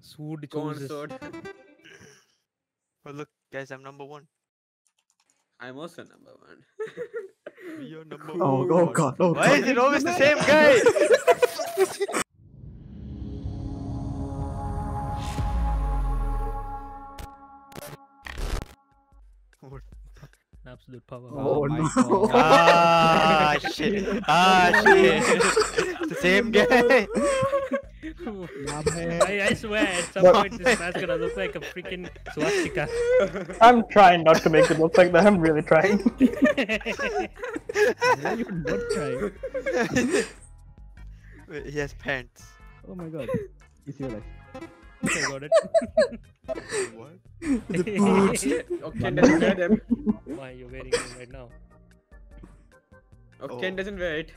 Swood Go on, chooses. sword. Oh look, guys, I'm number one. I'm also number one. You're number Oh, one. oh god, oh Why god. is it always the same guy? Absolute power. Oh, my no. God. ah shit! Ah shit! the same guy. I, I swear, at some But- point this man's gonna look like a freaking swastika. I'm trying not to make it look like that. I'm really trying. Why you not trying? Wait, he has pants. Oh my god. You see like I got it. What? The boots. okay, doesn't wear them. Why you're wearing it right now? Oh. Okay, Oh. doesn't wear it.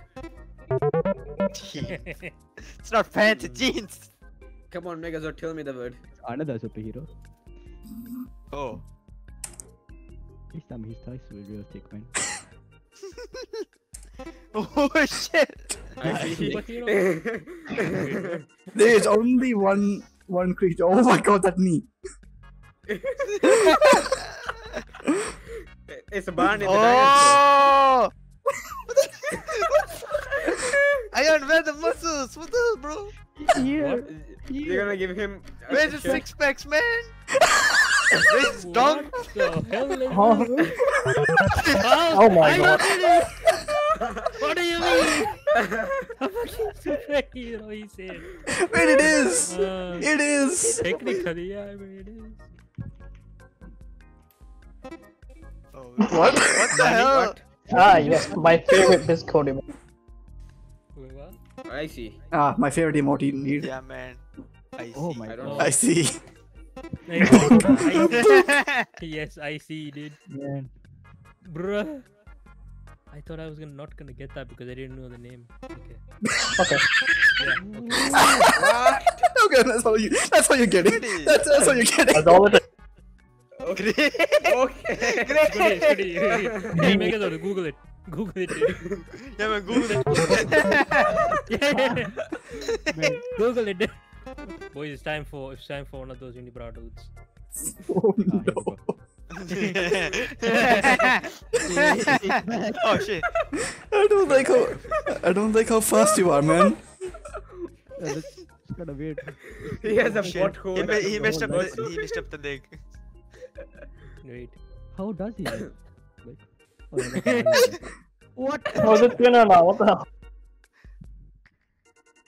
It's not pants, it's jeans. Come on, Megazord, tell me the word. another superhero. Oh. This time his thighs will real thick man. Oh shit! I see. Superhero? There is only one one creature. Oh my god, that knee. it's a barn in the oh. dinosaur. Oh! I don't the muscles. What the hell, bro? What? You're gonna give him. a Where's the six packs, man? Where's his dog? What the hell is Oh. this? Oh my I God. got it! What do you mean? A fucking superhero, he said. Wait, it is. Uh, It is. technically, yeah, I mean, it is. Oh, What? what the hell? Ah, yes, my favorite Discord emote. Wait, what? I see. Ah, my favorite emote indeed. Yeah, man. I see. Oh my I god. I see. Yes, I see, dude. Man. Bruh. I thought I was gonna not gonna get that because I didn't know the name. Okay. Okay. Yeah. Okay. okay, that's all you. That's all you're getting. That's, that's all you're getting. That's all it is. Okay. Okay. It's goody, it's goody. Hey, Megazord, Google it. Google it. dude. yeah, man, Google it. Yeah. Google it. dude. Boys, it's time for it's time for one of those unibrow dudes. Oh ah, no. oh shit. I don't like how. I don't like how fast you are, man. Yeah, that's it's kind of weird. he has a oh, Shit. butthole. He, me- he and messed up the he messed up the leg. Wait. How does he? What? Is it thinner now? What the hell?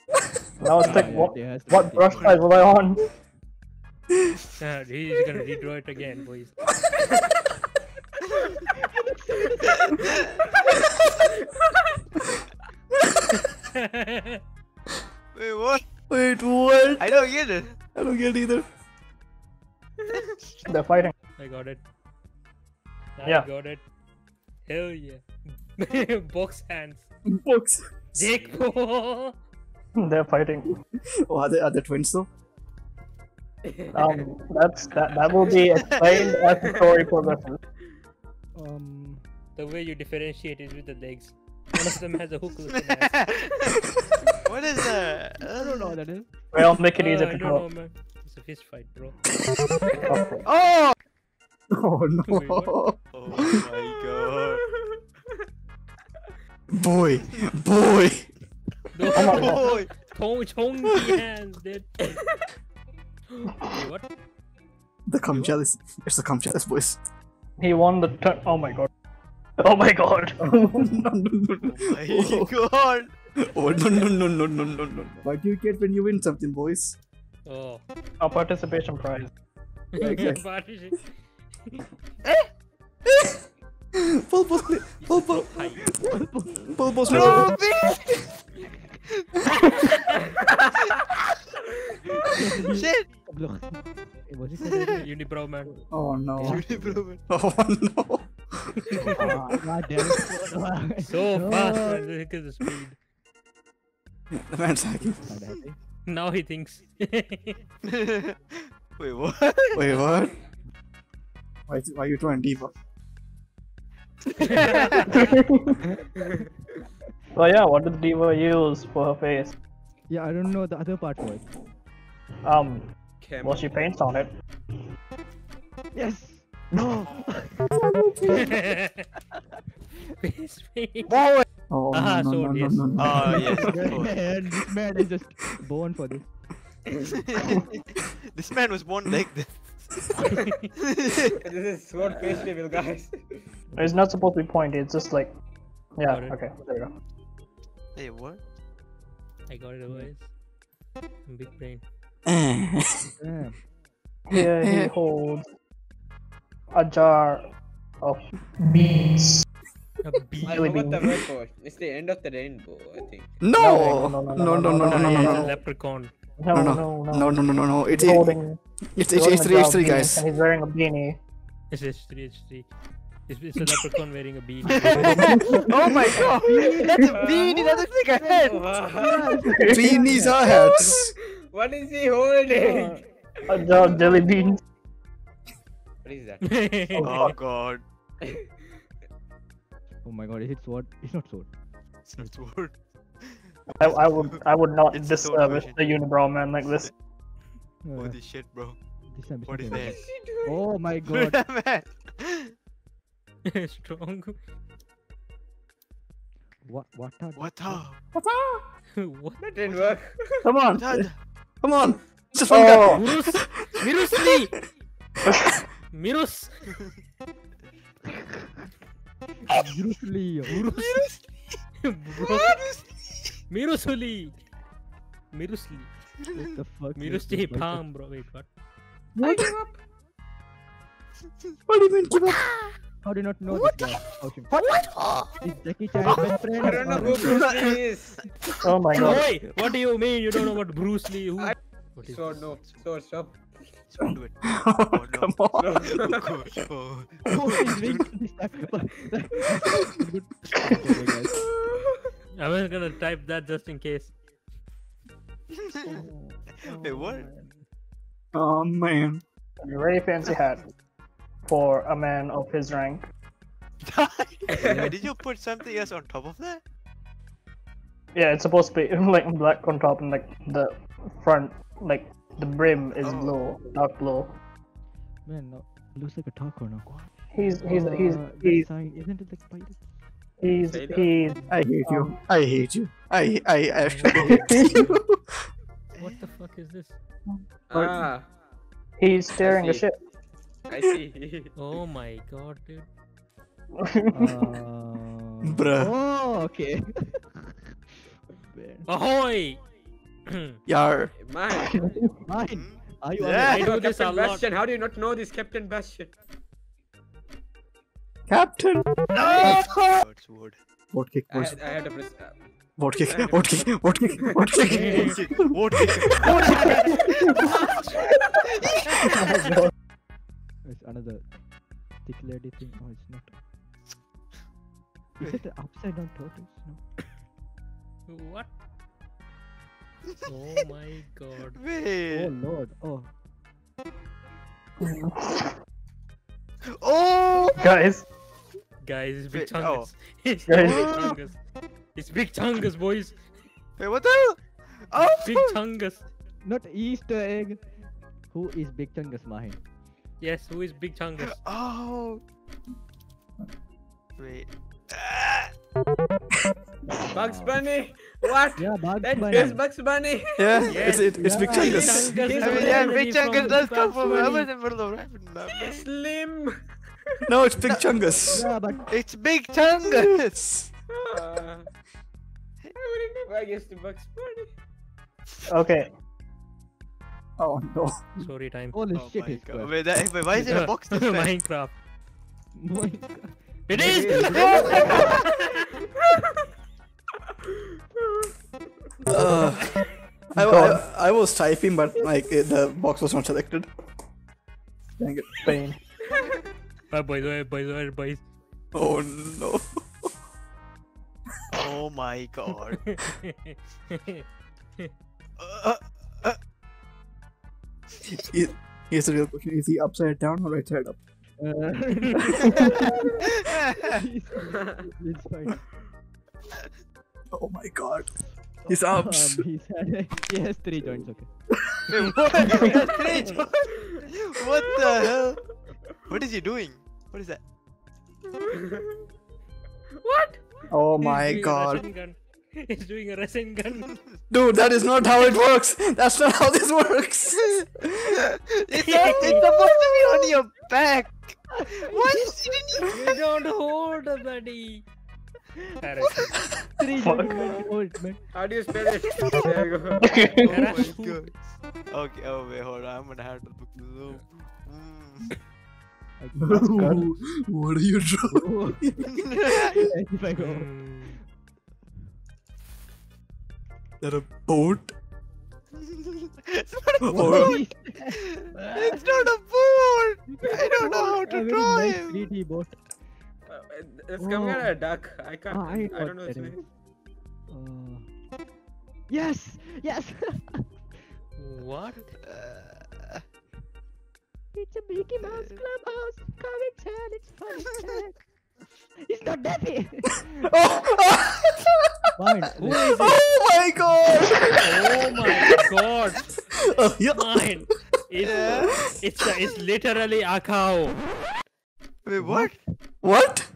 Now it's like, Yeah, what, there has what brush different- size was I on? He's gonna redraw it again, boys. Wait, what? Wait, what? I don't get it. I don't get it either. They're fighting. I got it. I Yeah. got it. Hell yeah. Box hands. Box. Jake Paul. They're fighting. Oh, are they are they twins though? Um, that's that. That will be explained as the story progresses. Um, The way you differentiate is with the legs. One of them has a hook looking ass. what is that? I don't know what that is. Well, make it Uh, easier I to draw. know, man. It's a fist fight, bro. Okay. Oh! Oh no. what? Oh my god. Boy, boy. No, Oh my God. Boy. Chong chonky hands, dude. Wait, what? The cum chalice. It's the cum chalice, boys. He won the turn. Oh my god. Oh my god. Oh no no no no. Oh my god. Oh no no no no no no no. What do you get when you win something, boys? Oh. A participation prize. exactly. Hi. pull pull No, bitch! Shit! Look. Eh, it said Unibrow man. Oh no. Unibrow. Oh no. God damn it. So No. fast. Look at the speed. The man's hacking. Now he thinks. Wait, what? Wait, what? Why, why are you trying diva? So yeah, what did Diva use for her face? Yeah, I don't know the other part was. Um, Cam. Well, she paints on it. Yes. No. Face paint. Oh, Ah, no, no, no, yes. no, no, no. Oh yes, of course. Man, this man is just born for this. this man was born like this. This is sword face reveal, guys. It's not supposed to be pointy. It's just like, yeah. Okay, there you go. hey, what? I got it, boys. Big brain. Damn. Here he holds a jar of beans. A bee. I Really the being- word for it. It's the end of the rainbow, I think. No! No, no, no, no, no, Ah, no, yeah, no, it's a no. leprechaun. No, No, no, no, no, no, no, no, no, no. It's He's holding. it's he's it's holding a H3, jar of H3, beans, guys. And he's wearing a beanie. It's H3, H3. It's, it's a leprechaun wearing a beanie. oh my god! That's a beanie. That looks like a head. Beanies are hats. what is he holding? A dog of jelly beans. What is that? Oh god. Oh my god, is it sword? It's not sword. It's not sword. I, I would I would not It's the disservice version. the unibrow man like this. Uh, Holy shit, bro. this time it's What not is sword. that? What's he? Oh my god. at. Strong. What? What? Are, What the? what? That didn't work. Come on, come on. Just one guy. Oh, Mirus! Mirus Lee! Mirus! Bruce Lee. Mirus! Bro. Mirus Lee! Mirus Lee. What the fuck? Mirus is Lee? What Palm, bro. Wait, what? What? What do you mean give up? How do you not know this guy? Ouch him. Is Jackie Chan's best friend? I don't know who Bruce Lee is. oh my god. Oi! What do you mean you don't know what Bruce Lee? Who? I- What is Sword, this? no. Sword, stop. Sword, do it. Oh, no. come on. Oh god. Oh. Oh, he's weak this time. Good. Okay, guys. I was gonna type that just in case. Wait, what? Oh man. A very fancy hat for a man of his rank. Did you put something else on top of that? Yeah, it's supposed to be like black on top and like the front, like the brim is Oh. blue, dark blue. Man, no, looks like a taco now. He's he's he's Uh, that he's sign, isn't it like pirate? He's Sailor? he's I hate you. Um, I hate you. I I actually hate you. What the fuck is this? Ah, he's steering a ship. I see. Oh my god, dude. Uh, Bruh. Oh, okay. Ahoy! Yar. Mine. Mine. Are you Yeah. I do this a Captain lot. Bastion. How do you not know this Captain Bastion? Captain. Sword, sword. Vote kick. I, Vote I had to press. Uh, vote kick. Vote kick. Vote kick. Vote kick. What? What? It's another thick lady thing. Oh, it's not. Is it an upside down tortoise? No. What? Oh my god. Oh Wait. lord. Oh. Oh! Guys, Guys, it's Big Wait, Chungus. It's Big Chungus. It's Big Chungus, boys. Wait, what the hell? Oh! Big Chungus. Not Easter egg. Who is Big Chungus Mahin? Yes, who is Big Chungus? Oh! Wait. Ah! Bugs Bunny? What? Yeah, Bugs That Bunny. is Bugs Bunny? Yeah, Yes. it's it, it's Big Yeah. Chungus. Chungus I mean, yeah, Big Chungus from does come from. I Bunny. was in the middle of rapping that. Slim. No, it's Big Chungus. Yeah, but It's Big Chungus! Uh, I would never guess the Bugs Bunny. okay. Oh no. Story time. holy Oh shit, my he's Wait, that, wait, why is it a box this time? Minecraft. My It is! Uh, I, I, I was typing, but like the box was not selected. Dang it. Spain. Bye, boys, bye, boys, bye, boys. Oh no. Oh my god. Uh, He- Here's the real question: Is he upside down or right side up? Uh, he's, he's fine. Oh my god. His arms. Um, he's had, he has three joints, okay. Wait, what? That's strange. what the hell? What is he doing? What is that? what? Oh He's my doing god. He's doing a Russian gun. Dude, that is not how it works. That's not how this works. it's, it's supposed to be on your back. Why is it in your you don't hold a buddy. Three Fuck. gentlemen man. How do you spell it? There you go. Oh my god. Okay, oh wait, hold on. I'm gonna have to look this up. Mm. That's good. what are you drawing? If I go. Is that a boat? it's not a Oh. boat. it's not a boat. I don't know how to very draw nice him. 3D boat. Uh, it's coming out Oh. a duck. I can't. Ah, I I, don't know its that name. Uh, yes! Yes! What? Uh, it's a Mickey Mouse uh, clubhouse. Come inside, it's fun. He's not Daffy! Oh, oh, Fine. Who is it? oh my god! Oh my god! Oh, yeah. Mine. It's, it's, it's literally a cow. wait, what? What?